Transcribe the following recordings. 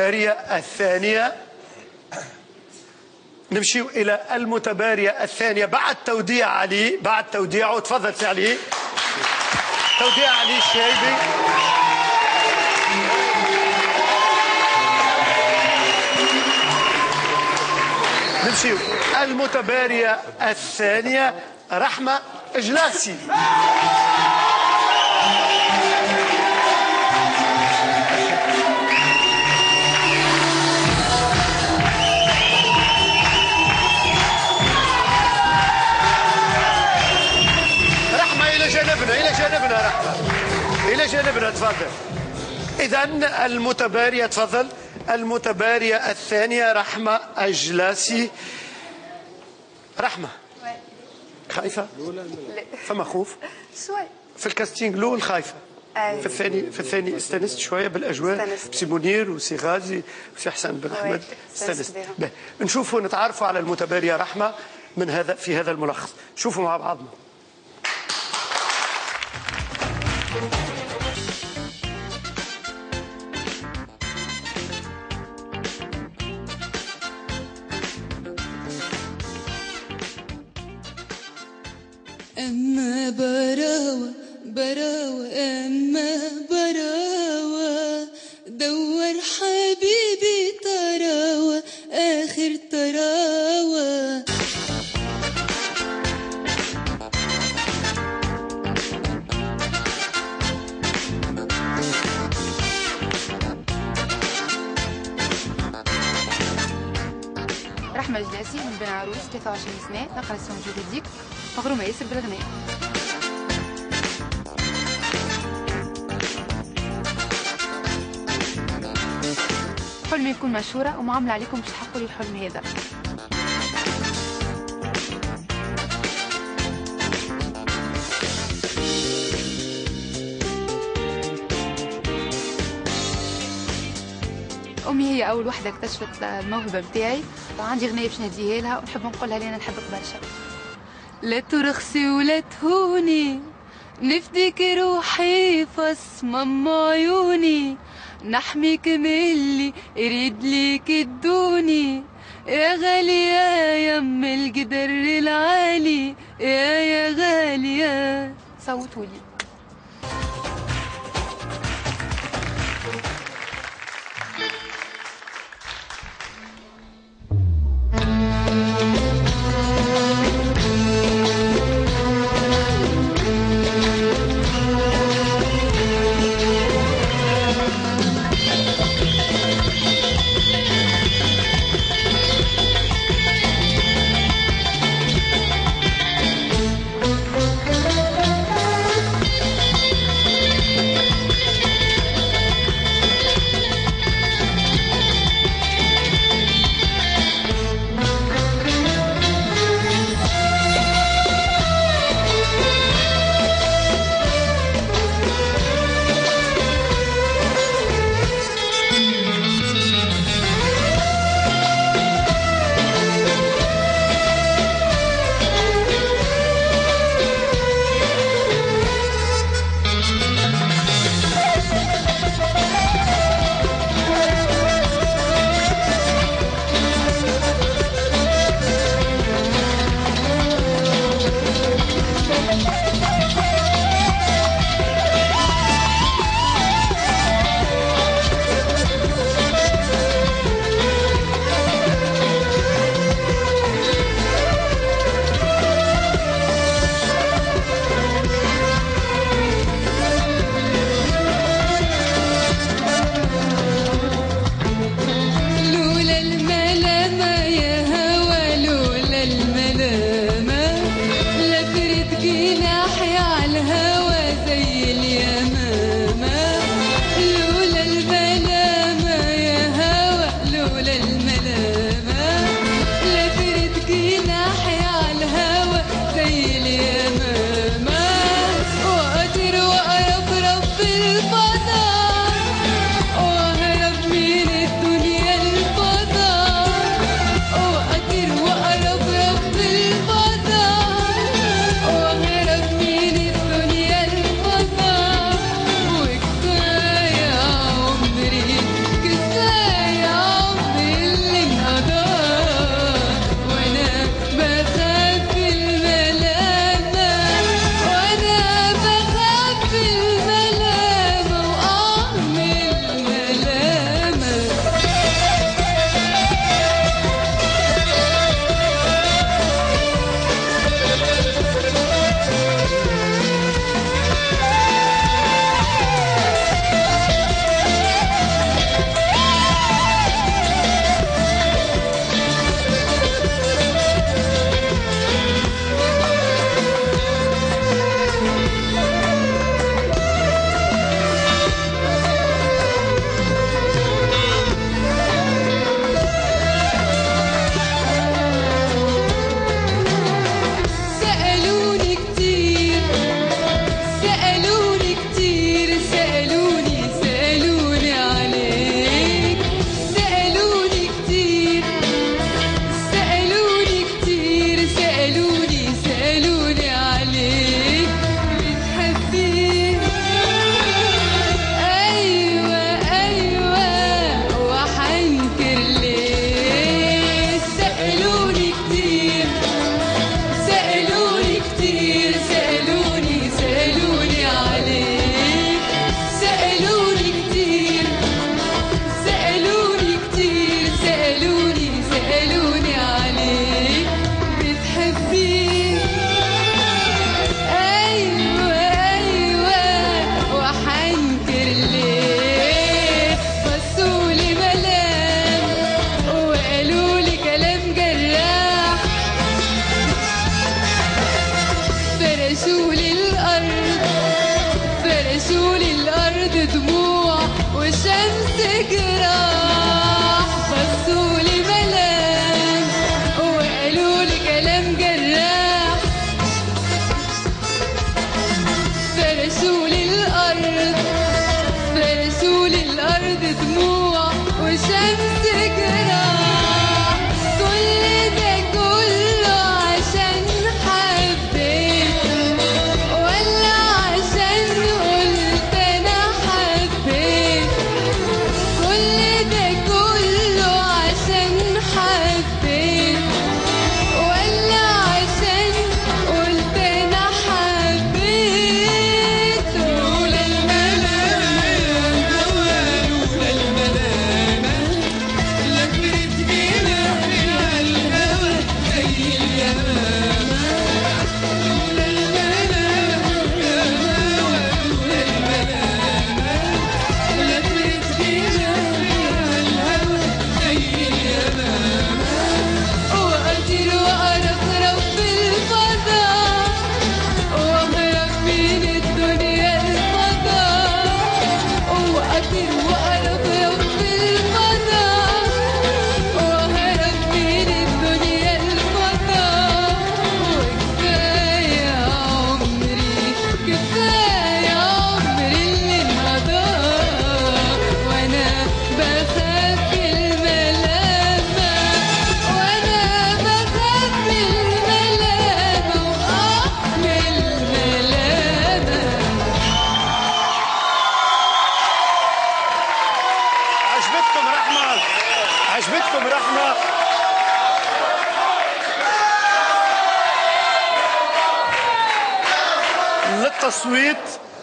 المتبارية الثانية. نمشي إلى المتبارية الثانية. بعد توديع علي بعد توديعه تفضل سي علي. توديع علي الشايبي. نمشي المتبارية الثانية. رحمة إجلاسي. تفضل إذا المتبارية تفضل المتبارية الثانية رحمة أجلاسي رحمة خايفة؟ فما خوف؟ شوي في ال casting الأول خايفة أي. في الثاني في الثاني استانست شوية بالأجواء. بسي منير وسي غازي وسي حسن بن أحمد استانست. به. نشوفوا نتعرفوا على المتبارية رحمة من هذا في هذا الملخص شوفوا مع بعضنا أما براوة براوة أما براوة. دور حبيبي تراوة آخر تراوة. رحمة جلاسي من بن عروس 23 سنة نقرأ السنة جوريديك مغرومة ياسر بالغناء. حلمي يكون مشهورة ومعاملة عليكم باش تحققوا لي الحلم هذا. أمي هي أول وحدة اكتشفت الموهبة بتاعي وعندي غنيه باش نهديها لها ونحب نقولها لي أنا نحبك برشا. لا ترخصي ولا تهوني. نفديك روحي فصمم عيوني. نحميك من اللي يريد ليك الدوني يا غالية يا ام القدر العالي. يا يا غالية فرشوا للأرض فرشوا للأرض دموع وشمس جراح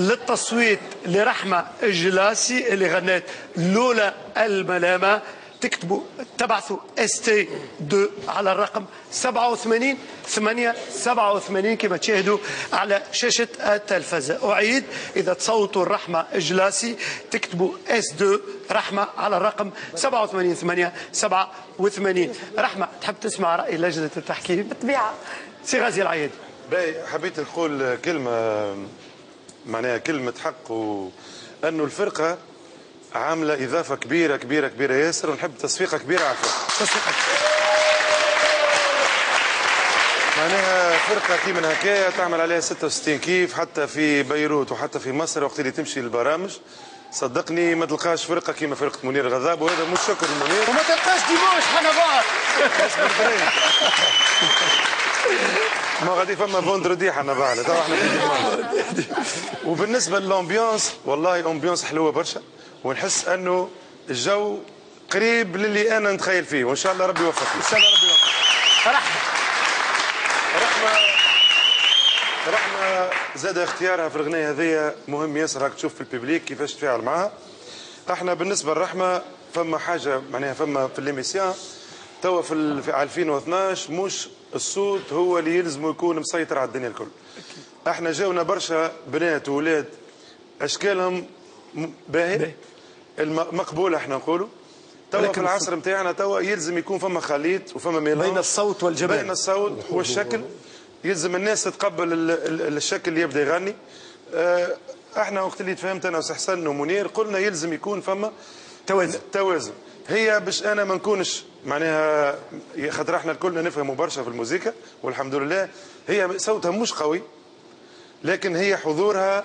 للتصويت لرحمة الجلاسي اللي غنت لولا الملامة. تكتبوا تبعثوا ST 2 على الرقم 87 8 87 كما تشاهدوا على شاشة التلفزة أعيد إذا تصوتوا الرحمة الجلاسي تكتبوا S 2 رحمة على الرقم 87 8 87 رحمة تحب تسمع رأي لجنة التحكيم؟ بالطبيعة. سي غازي العياد باهي حبيت نقول كلمة معناها كلمة حق و... أنه الفرقة عاملة إضافة كبيرة كبيرة كبيرة. ياسر ونحب تصفيقة كبيرة على الفرقة. تصفيقك معناها فرقة كي من هكايا تعمل عليها 66 كيف حتى في بيروت وحتى في مصر وقت اللي تمشي للبرامج. صدقني ما تلقاش فرقة كيما فرقة منير غذاب وهذا مش شكر لمنير وما تلقاش ديموش حنا بعض. غادي فما vendredi حنا بعد. تو إحنا. وبالنسبة لل ambiance والله ambiance حلوة برشا. ونحس أنه الجو قريب للي أنا نتخيل فيه. وإن شاء الله ربي يوفقني إن شاء الله ربي يوفقك. رحمة رحمه رحمه زاد اختيارها في الغنية هذيا مهم ياسر راك تشوف في ال public كيفاش تفاعل معها إحنا بالنسبة للرحمة فما حاجة معناها فما في l'émission توا في 2012 مش الصوت هو اللي يلزم يكون مسيطر على الدنيا الكل. إحنا جاونا برشا بنات واولاد أشكالهم باهي؟ مقبولة إحنا نقولوا. توا في العصر نتاعنا توا يلزم يكون فما خليط وفما mélange بين الصوت والجمال. بين الصوت والشكل. يلزم الناس تتقبل ال- ال- الشكل اللي يبدأ يغني. آه، إحنا وقت اللي تفهمت أنا وسي حسن ومنير قلنا يلزم يكون فما توازن. توازن هي باش أنا ما نكونش معناها خاطر إحنا الكلنا نفهموا برشا في الموسيقى والحمد لله هي صوتها مش قوي لكن هي حضورها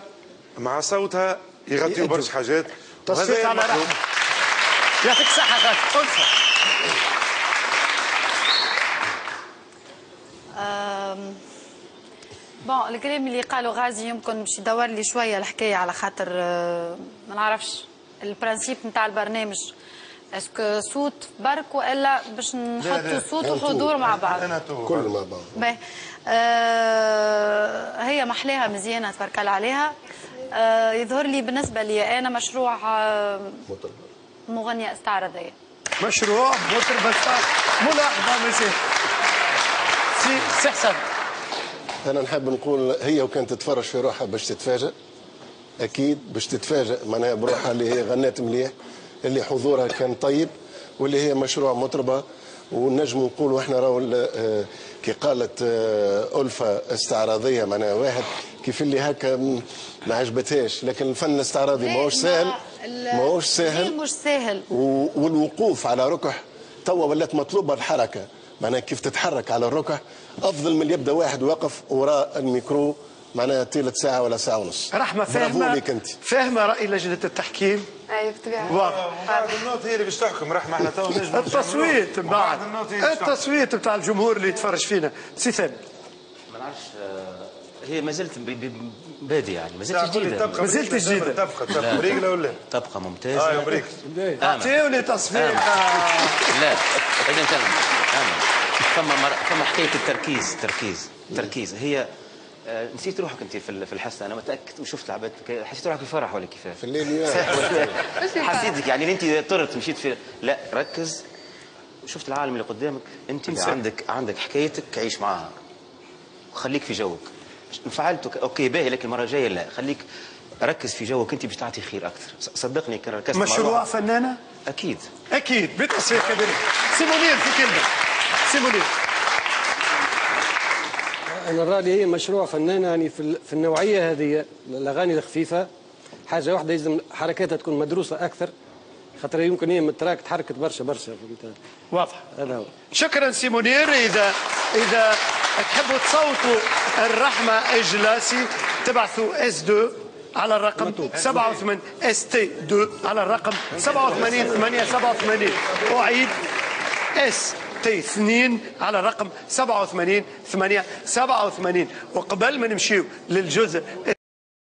مع صوتها يغطيوا. برشا حاجات تصفيق على. رحمة يعطيك الصحة ألفة Bon الكلام اللي قالوا غازي يمكن باش يدور لي شوية الحكاية على خاطر ما نعرفش ال principe نتاع البرنامج. Est-ce que صوت برك وإلا باش نحطوا صوت وحضور مع بعض. أنا تو كل مع بعض. باهي. آه هي محلاها مزيانة تبارك الله عليها. آه يظهر لي بالنسبة لي أنا مشروع آه مطرب مغنية استعراضية. مشروع مطرب الصوت ملاحظة مسير سي سي حسن. أنا نحب نقول هي وكانت تتفرج في روحها باش تتفاجئ. أكيد باش تتفاجئ معناها بروحها اللي هي غنات مليح اللي حضورها كان طيب واللي هي مشروع مطربة. ونجم نقولوا إحنا راهو آه، كي قالت آه، ألفة استعراضية معناها واحد كيف اللي هكا ما عجبتهاش. لكن الفن الاستعراضي ماهوش سهل ماهوش سهل مش سهل والوقوف على ركح توا ولات مطلوبة الحركة. معناها كيف تتحرك على الركح. أفضل من يبدأ واحد واقف وراء الميكرو معناها ثلث ساعة ولا ساعة ونص. رحمة فاهمه فاهمه رأي لجنة التحكيم. اي بالطبيعه واضح. وبعد ال note هي اللي باش تحكم رحمة إحنا تو نجم التصويت من بعد. التصويت بتاع الجمهور اللي يتفرج فينا. سي ثاني. ما نعرفش آه، هي ما زلت ب- ب- بادية يعني ما زلت تبقى ما زلت جديدة. تبقى تبقى بريكلا ولا؟ تبقى آه ممتازة بريك آمن. اعطيوني تصفيق. لا. اذا مر... فما حكاية التركيز التركيز التركيز هي آه، نسيت روحك انت في ال- في الحصة. أنا متأكد وشفت العباد حسيت روحك في فرح ولا كيفاش في الليل يا. حسيتك يعني أنت طرت مشيت في لا ركز. شفت العالم اللي قدامك. أنت اللي عندك عندك حكايتك عيش معاها. وخليك في جوك. انفعلتك OK باهي لكن المرة الجاية لا. خليك ركز في جوك. أنت باش تعطي خير أكثر. صدقني كان ركزت مشروع. فنانة؟ أكيد. أكيد. بتصفيق كبير سي منير في كلمة. سي منير أنا رأيي هي مشروع فنان يعني في في النوعية هذه الأغاني الخفيفة. حاجة واحدة لازم حركاتها تكون مدروسة أكثر خاطر يمكن هي من ال trac تحركت برشا برشا واضح. هذا هو. شكرا سي منير. إذا إذا تحبوا تصوتوا لرحمة الجلاصي تبعثوا S 2 على الرقم 87 ST 2 على الرقم 87 887 أعيد ST 2 على الرقم 87 8 87 وقبل ما نمشيو للجزء